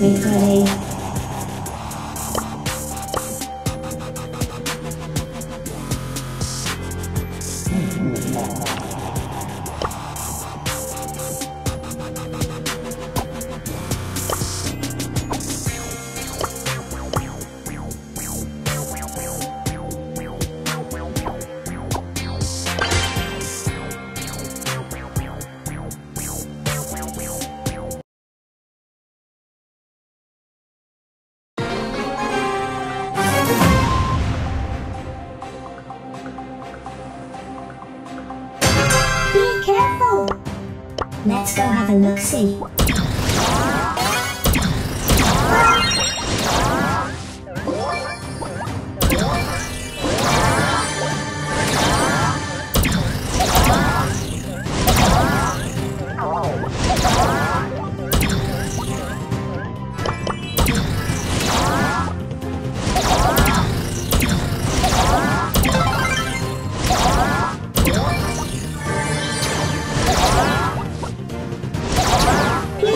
Bye. Let's go have a look-see.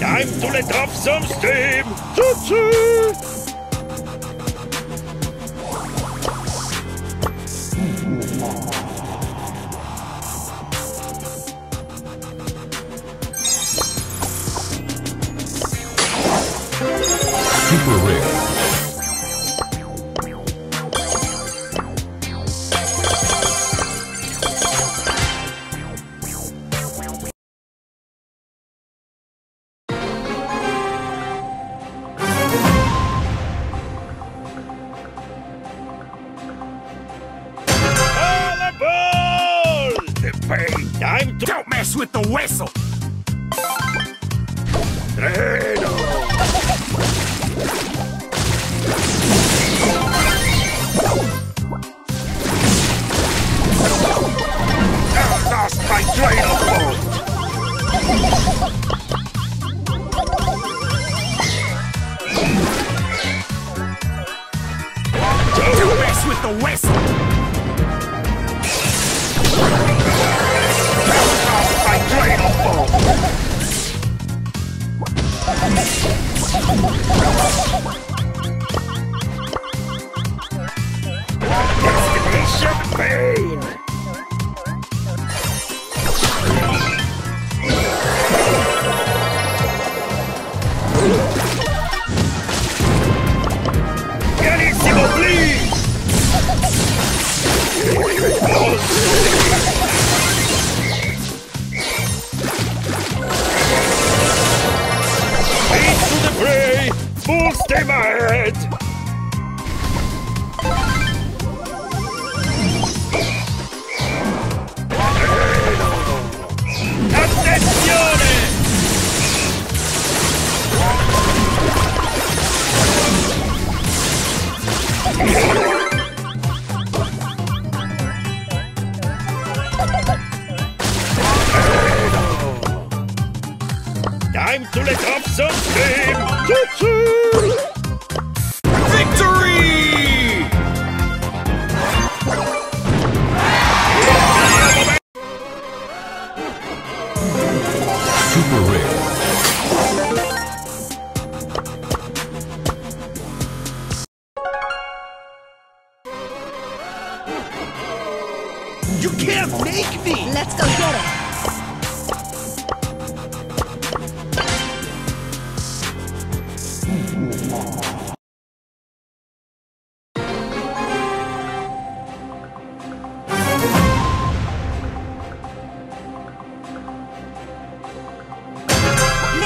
Time to let off some steam! Choo-choo! with the whistle. Destination B! Full steam ahead! Attenzione!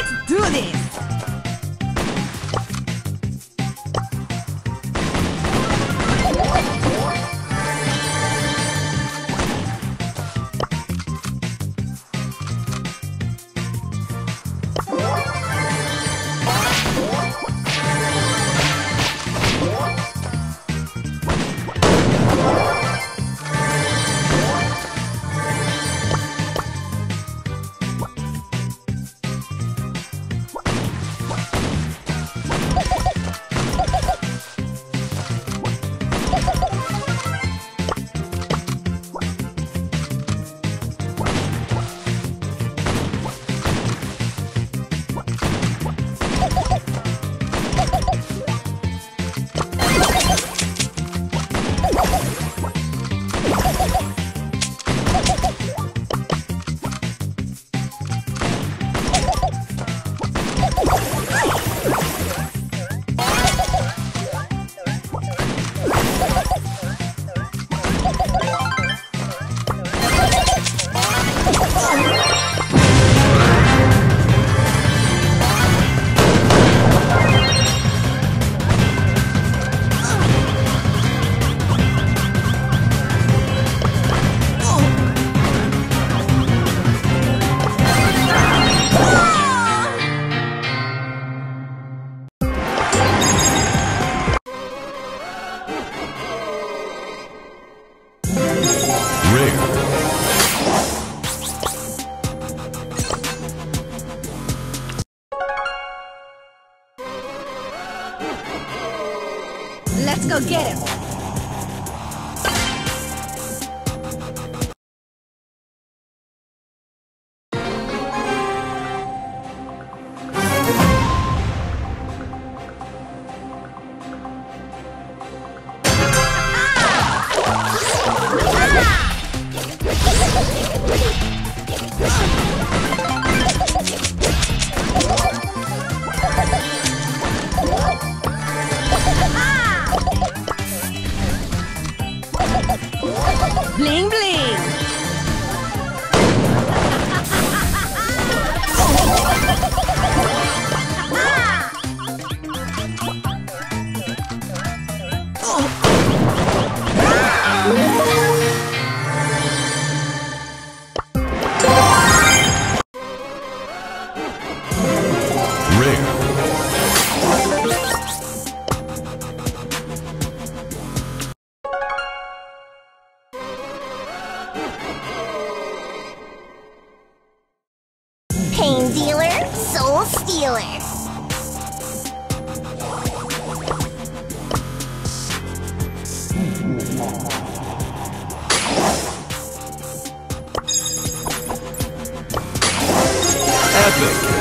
Let's do this! Soul. Epic.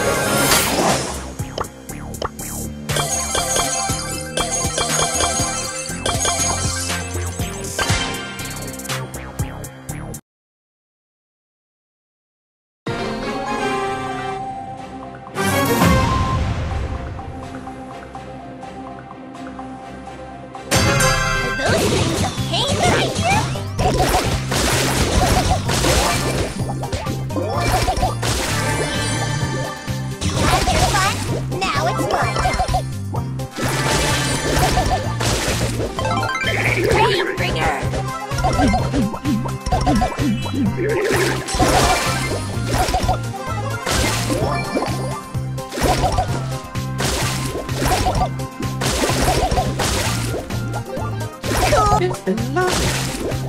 it and love.